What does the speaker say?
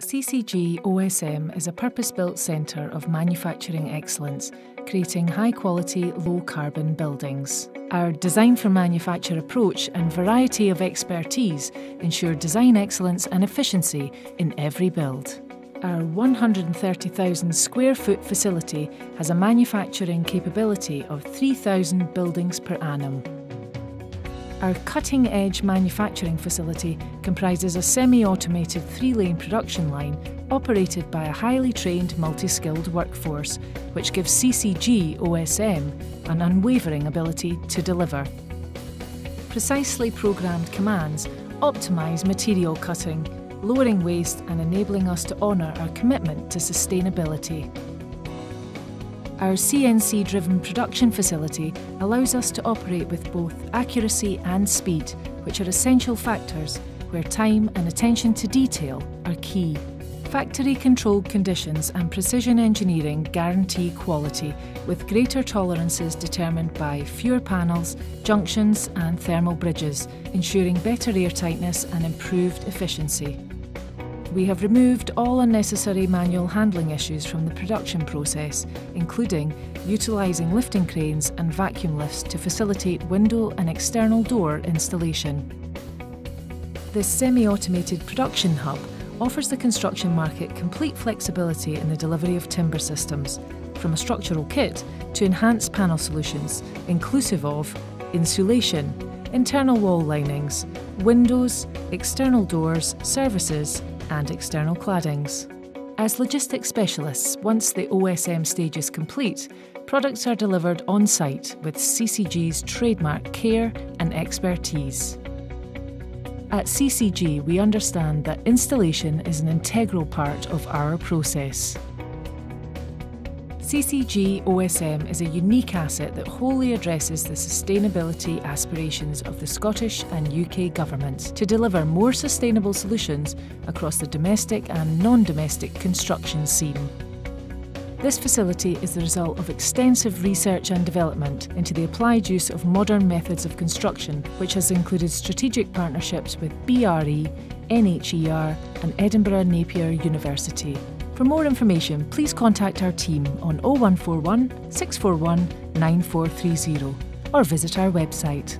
CCG OSM is a purpose built centre of manufacturing excellence, creating high quality, low carbon buildings. Our design for manufacture approach and variety of expertise ensure design excellence and efficiency in every build. Our 130,000 square foot facility has a manufacturing capability of 3,000 buildings per annum. Our cutting edge manufacturing facility comprises a semi automated three lane production line operated by a highly trained multi skilled workforce, which gives CCG OSM an unwavering ability to deliver. Precisely programmed commands optimise material cutting, lowering waste and enabling us to honour our commitment to sustainability. Our CNC driven production facility allows us to operate with both accuracy and speed, which are essential factors where time and attention to detail are key. Factory controlled conditions and precision engineering guarantee quality, with greater tolerances determined by fewer panels, junctions, and thermal bridges, ensuring better air tightness and improved efficiency. We have removed all unnecessary manual handling issues from the production process, including utilising lifting cranes and vacuum lifts to facilitate window and external door installation. This semi-automated production hub offers the construction market complete flexibility in the delivery of timber systems, from a structural kit to enhanced panel solutions, inclusive of insulation, internal wall linings, windows, external doors, services, and external claddings. As logistics specialists, once the OSM stage is complete, products are delivered on site with CCG's trademark care and expertise. At CCG, we understand that installation is an integral part of our process. CCG OSM is a unique asset that wholly addresses the sustainability aspirations of the Scottish and UK governments to deliver more sustainable solutions across the domestic and non domestic construction scene. This facility is the result of extensive research and development into the applied use of modern methods of construction, which has included strategic partnerships with BRE, NHER, and Edinburgh Napier University. For more information, please contact our team on 0141 641 9430 or visit our website.